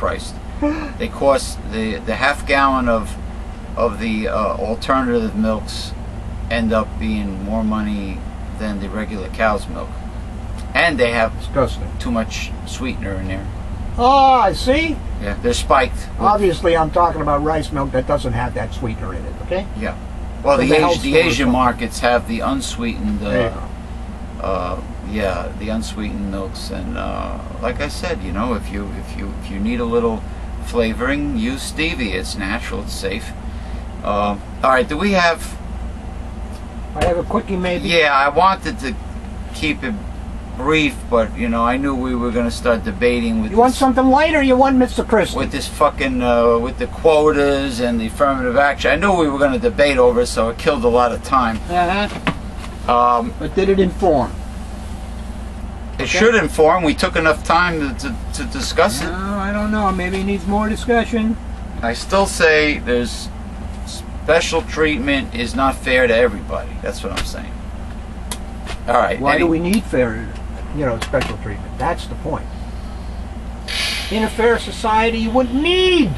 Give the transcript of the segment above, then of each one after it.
overpriced. They cost the the half gallon of of the uh, alternative milks end up being more money than the regular cow's milk, and they have Disgusting. too much sweetener in there. Oh, I see. Yeah, they're spiked. Obviously, I'm talking about rice milk that doesn't have that sweetener in it. Okay. yeah. Well, From the, the the Asian markets have the unsweetened. Uh. Uh, yeah, the unsweetened milks, and uh, like I said, you know, if you if you if you need a little flavoring, use stevia. It's natural. It's safe. Uh, all right. Do we have? I have a quickie, maybe. Yeah, I wanted to keep it brief, but you know, I knew we were going to start debating with You want this, something lighter? you want Mr. Christie? with this fucking uh, with the quotas and the affirmative action. I knew we were going to debate over, it, so it killed a lot of time. Uh-huh. Um, But did it inform? it should inform. We took enough time to, to, to discuss it. No, I don't know. Maybe it needs more discussion. I still say there's special treatment is not fair to everybody. That's what I'm saying. All right. Why any- do we need fair, you know, special treatment? That's the point. In a fair society, you wouldn't need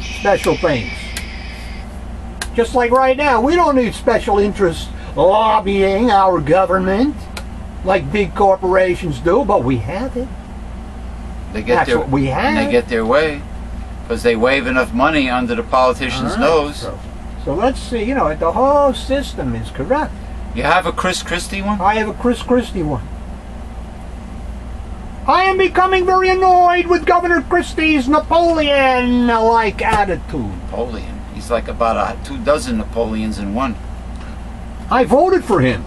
special things. Just like right now, we don't need special interests lobbying our government like big corporations do, but we have it. They get That's their what we and have. they get their way because they wave enough money under the politician's right, nose. So, so let's see, you know, the whole system is corrupt. You have a Chris Christie one? I have a Chris Christie one. I am becoming very annoyed with Governor Christie's Napoleon-like attitude. Napoleon. He's like about a two dozen Napoleons in one. I voted for him,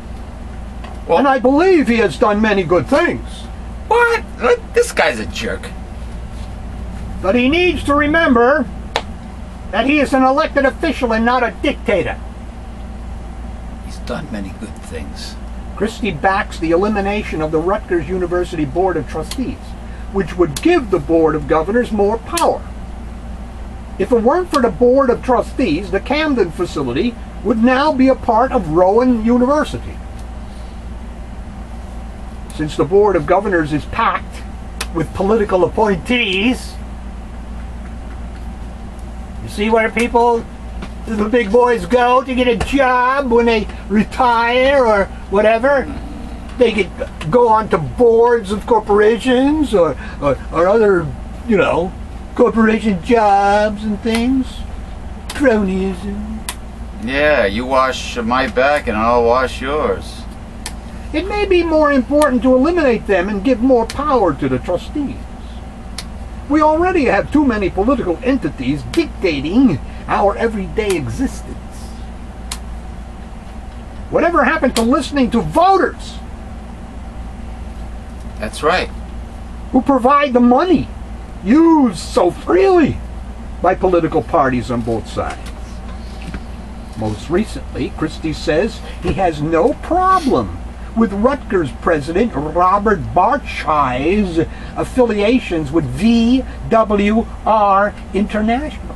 Well, and I believe he has done many good things. what? What? This guy's a jerk. But he needs to remember that he is an elected official and not a dictator. He's done many good things. Christie backs the elimination of the Rutgers University Board of Trustees, which would give the Board of Governors more power. If it weren't for the Board of Trustees, the Camden facility would now be a part of Rowan University. Since the Board of Governors is packed with political appointees, you see where people, the big boys go to get a job when they retire or whatever? They could go on to boards of corporations or, or, or other, you know, corporation jobs and things. Cronyism. Yeah, you wash my back and I'll wash yours. It may be more important to eliminate them and give more power to the trustees. We already have too many political entities dictating our everyday existence. Whatever happened to listening to voters That's right. who provide the money used so freely by political parties on both sides? Most recently, Christie says he has no problem with Rutgers president Robert Barchi's affiliations with VWR International,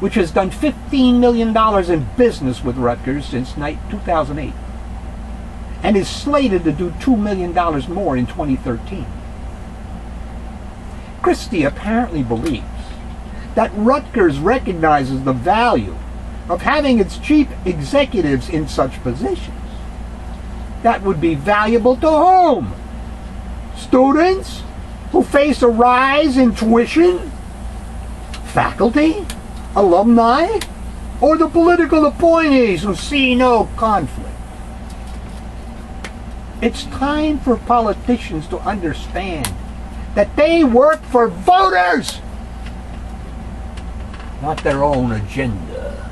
which has done $15 million in business with Rutgers since ni- 2008 and is slated to do $2 million more in 2013. Christie apparently believes that Rutgers recognizes the value of having its chief executives in such positions. That would be valuable to whom? Students who face a rise in tuition? Faculty? Alumni? Or the political appointees who see no conflict? It's time for politicians to understand that they work for voters, not their own agenda.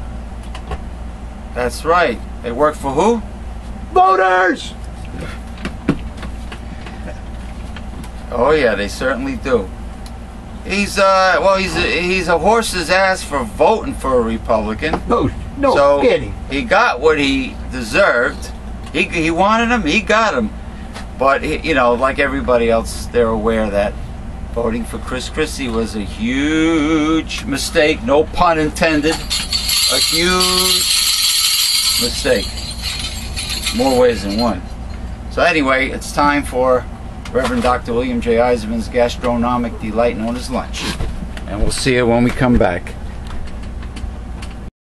That's right. They work for who? Voters! Oh yeah, they certainly do. He's uh well he's a, he's a horse's ass for voting for a Republican. No, no so kidding. he got what he deserved. He he wanted him. He got him. But you know, like everybody else, they're aware that voting for Chris Christie was a huge mistake. No pun intended. A huge mistake. More ways than one. So anyway, it's time for Reverend Dr. William J. Eisenman's gastronomic delight known as lunch. And we'll see you when we come back.